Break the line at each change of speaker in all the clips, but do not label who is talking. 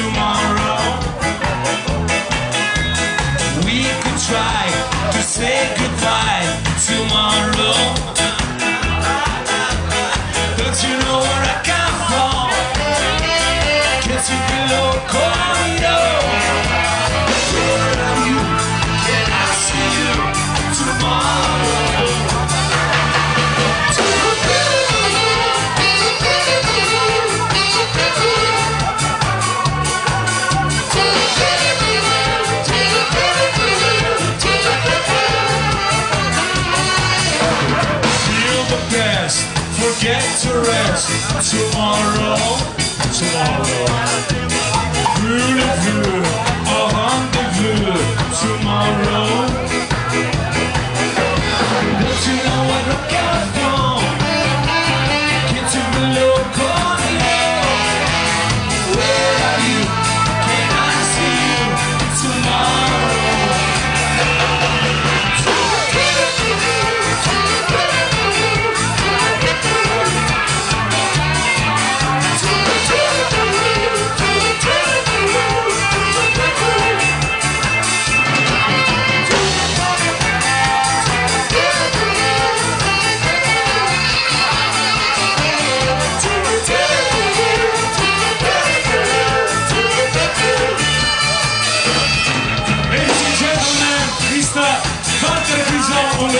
tomorrow. get to rest tomorrow, tomorrow. Blue, blue, a hundred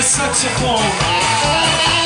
such.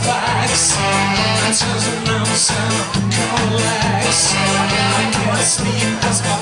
facts Answers and mounts and cold legs I can't sleep,